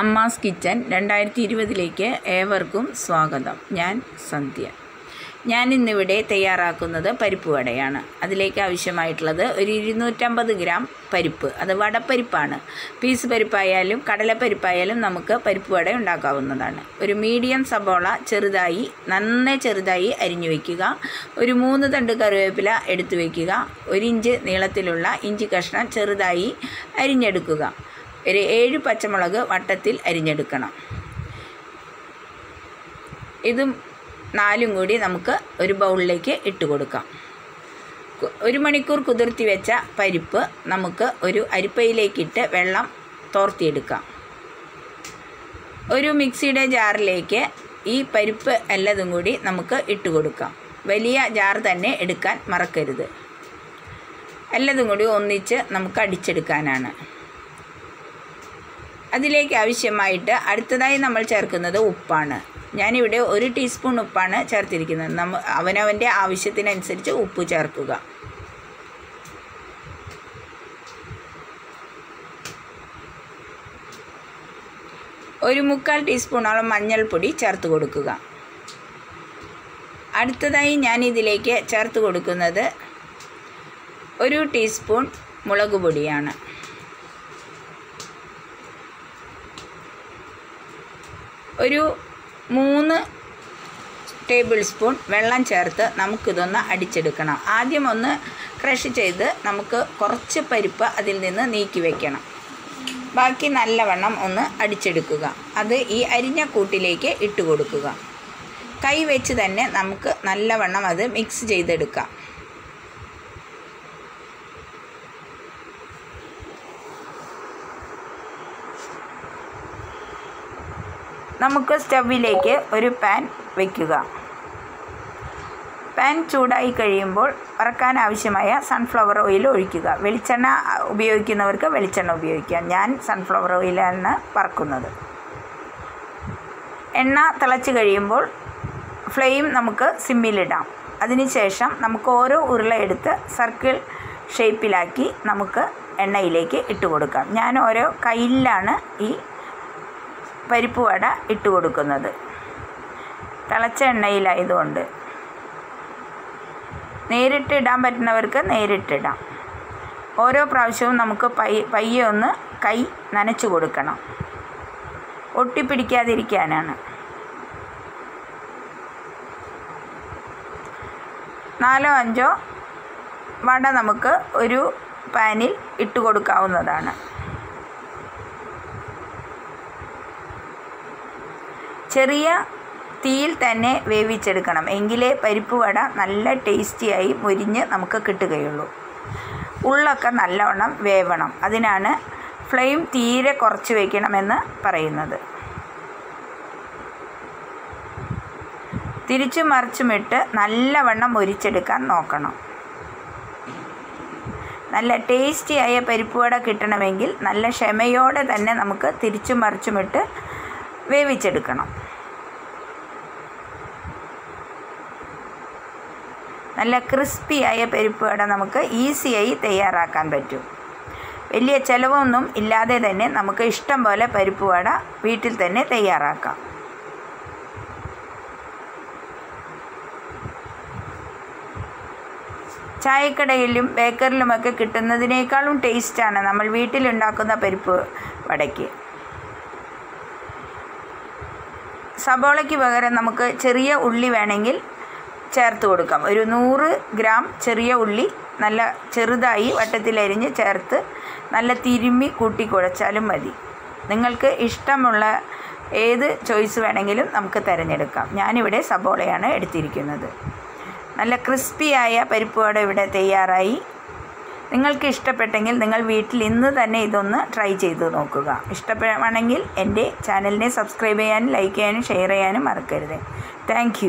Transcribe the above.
Amma's kitchen രണ്ടായിരത്തി ഇരുപതിലേക്ക് ഏവർക്കും സ്വാഗതം. ഞാൻ സന്ധ്യ. ഞാൻ ഇന്നിവിടെ തയ്യാറാക്കുന്നത് പരിപ്പ് വടയാണ്. അതിലേക്ക് ആവശ്യമായിട്ടുള്ളത് ഒരു ഇരുന്നൂറ്റമ്പത് ഗ്രാം പരിപ്പ്. അത് വടപ്പരിപ്പാണ്. പീസ് പരിപ്പായാലും കടലപ്പരിപ്പായാലും നമുക്ക് പരിപ്പ് വട ഉണ്ടാക്കാവുന്നതാണ്. ഒരു മീഡിയം സബോള ചെറുതായി നന്നേ ചെറുതായി അരിഞ്ഞു വയ്ക്കുക ഒരു മൂന്ന് തണ്ട് കറിവേപ്പില എടുത്തു വയ്ക്കുക ഒരു ഇഞ്ച് നീളത്തിലുള്ള ഇഞ്ചി കഷ്ണം ചെറുതായി അരിഞ്ഞെടുക്കുക. ഒരു ഏഴ് പച്ചമുളക് വട്ടത്തിൽ അരിഞ്ഞെടുക്കണം. ഇതും നാലും കൂടി നമുക്ക് ഒരു ബൗളിലേക്ക് ഇട്ട് കൊടുക്കാം. ഒരു മണിക്കൂർ കുതിർത്തി വെച്ച പരിപ്പ് നമുക്ക് ഒരു അരിപ്പയിലേക്കിട്ട് വെള്ളം തോർത്തിയെടുക്കാം. ഒരു മിക്സിയുടെ ജാറിലേക്ക് ഈ പരിപ്പ് എല്ലതും കൂടി നമുക്ക് ഇട്ട് കൊടുക്കാം. വലിയ ജാർ തന്നെ എടുക്കാൻ മറക്കരുത്. എല്ലതും കൂടി ഒന്നിച്ച് നമുക്ക് അടിച്ചെടുക്കാനാണ്. അതിലേക്ക് ആവശ്യമായിട്ട് അടുത്തതായി നമ്മൾ ചേർക്കുന്നത് ഉപ്പാണ്. ഞാനിവിടെ ഒരു ടീസ്പൂൺ ഉപ്പാണ് ചേർത്തിരിക്കുന്നത്. നമ്മ അവനവന്റെ ആവശ്യത്തിനനുസരിച്ച് ഉപ്പ് ചേർക്കുക. ഒരു മുക്കാൽ ടീസ്പൂണോളം മഞ്ഞൾപ്പൊടി ചേർത്ത് കൊടുക്കുക. അടുത്തതായി ഞാൻ ഇതിലേക്ക് ചേർത്ത് കൊടുക്കുന്നത് ഒരു ടീസ്പൂൺ മുളക് പൊടിയാണ്. ഒരു മൂന്ന് ടേബിൾ സ്പൂൺ വെള്ളം ചേർത്ത് നമുക്കിതൊന്ന് അടിച്ചെടുക്കണം. ആദ്യം ഒന്ന് ക്രഷ് ചെയ്ത് നമുക്ക് കുറച്ച് പരിപ്പ് അതിൽ നിന്ന് നീക്കി വെക്കണം. ബാക്കി നല്ലവണ്ണം ഒന്ന് അടിച്ചെടുക്കുക. അത് ഈ അരിഞ്ഞ കൂട്ടിലേക്ക് ഇട്ട് കൊടുക്കുക. കൈ വെച്ച് തന്നെ നമുക്ക് നല്ലവണ്ണം അത് മിക്സ് ചെയ്തെടുക്കാം. നമുക്ക് സ്റ്റവിലേക്ക് ഒരു പാൻ വയ്ക്കുക പാൻ ചൂടായി കഴിയുമ്പോൾ വറക്കാൻ ആവശ്യമായ സൺഫ്ലവർ ഓയിൽ ഒഴിക്കുക. വെളിച്ചെണ്ണ ഉപയോഗിക്കുന്നവർക്ക് വെളിച്ചെണ്ണ ഉപയോഗിക്കാം. ഞാൻ സൺഫ്ലവർ ഓയിലാണ് വറക്കുന്നത്. എണ്ണ തിളച്ച് കഴിയുമ്പോൾ ഫ്ലെയിം നമുക്ക് സിമ്മിലിടാം അതിനുശേഷം നമുക്ക് ഓരോ ഉരുള എടുത്ത് സർക്കിൾ ഷേപ്പിലാക്കി നമുക്ക് എണ്ണയിലേക്ക് ഇട്ട് കൊടുക്കാം ഞാൻ ഓരോ കയ്യിലാണ് ഈ പരിപ്പ് വട ഇട്ട് കൊടുക്കുന്നത്. തിളച്ച എണ്ണയിലായതുകൊണ്ട്. നേരിട്ട് ഇടാൻ പറ്റുന്നവർക്ക് നേരിട്ടിടാം ഓരോ പ്രാവശ്യവും നമുക്ക് പൈ പയ്യെ ഒന്ന് കൈ നനച്ചു കൊടുക്കണം. ഒട്ടിപ്പിടിക്കാതിരിക്കാനാണ്. നാലോ അഞ്ചോ വട നമുക്ക് ഒരു പാനിൽ ഇട്ട് കൊടുക്കാവുന്നതാണ്. ചെറിയ തീയിൽ തന്നെ വേവിച്ചെടുക്കണം. എങ്കിലേ പരിപ്പ് വട നല്ല ടേസ്റ്റിയായി മുരിഞ്ഞ് നമുക്ക് കിട്ടുകയുള്ളൂ. ഉള്ളൊക്കെ നല്ലവണ്ണം വേവണം. അതിനാണ് ഫ്ലെയിം തീരെ കുറച്ച് വയ്ക്കണമെന്ന് പറയുന്നത്. തിരിച്ചു മറിച്ചുമിട്ട് നല്ലവണ്ണം മുരിച്ചെടുക്കാൻ നോക്കണം. നല്ല ടേസ്റ്റിയായ പരിപ്പ് വട കിട്ടണമെങ്കിൽ നല്ല ക്ഷമയോടെ തന്നെ നമുക്ക് തിരിച്ചു മറിച്ചുമിട്ട് വേവിച്ചെടുക്കണം. നല്ല ക്രിസ്പിയായ പരിപ്പ് വട നമുക്ക് ഈസിയായി തയ്യാറാക്കാൻ പറ്റും. വലിയ ചിലവൊന്നും ഇല്ലാതെ തന്നെ നമുക്ക് ഇഷ്ടം പോലെ പരിപ്പ് വട വീട്ടിൽ തന്നെ തയ്യാറാക്കാം. ചായക്കടയിലും ബേക്കറിലുമൊക്കെ കിട്ടുന്നതിനേക്കാളും ടേസ്റ്റാണ് നമ്മൾ വീട്ടിലുണ്ടാക്കുന്ന പരിപ്പ് വടയ്ക്ക്. സബോളയ്ക്ക് പകരം നമുക്ക് ചെറിയ ഉള്ളി വേണമെങ്കിൽ ചേർത്ത് കൊടുക്കാം. ഒരു നൂറ് ഗ്രാം ചെറിയ ഉള്ളി നല്ല ചെറുതായി വട്ടത്തിലരിഞ്ഞ് ചേർത്ത് നല്ല തിരുമ്മി കൂട്ടി കുഴച്ചാലും മതി. നിങ്ങൾക്ക് ഇഷ്ടമുള്ള ഏത് ചോയ്സ് വേണമെങ്കിലും നമുക്ക് തിരഞ്ഞെടുക്കാം. ഞാനിവിടെ സബോളയാണ് എടുത്തിരിക്കുന്നത്. നല്ല ക്രിസ്പിയായ പരിപ്പ് വട ഇവിടെ തയ്യാറായി. നിങ്ങൾക്ക് ഇഷ്ടപ്പെട്ടെങ്കിൽ നിങ്ങൾ വീട്ടിൽ ഇന്ന് തന്നെ ഇതൊന്ന് ട്രൈ ചെയ്ത് നോക്കുക. ഇഷ്ടപ്പെടുകയാണെങ്കിൽ എന്റെ ചാനലിനെ സബ്സ്ക്രൈബ് ചെയ്യാനും ലൈക്ക് ചെയ്യാനും ഷെയർ ചെയ്യാനും മറക്കരുത്. താങ്ക്